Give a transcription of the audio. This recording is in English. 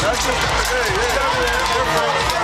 That's just, hey, yeah. hey,